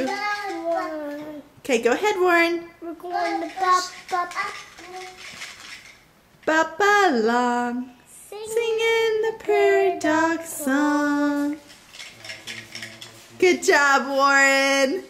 Okay, go ahead, Warren. We're going to bop, bop. Bop along, singing the prairie dog song. Good job, Warren.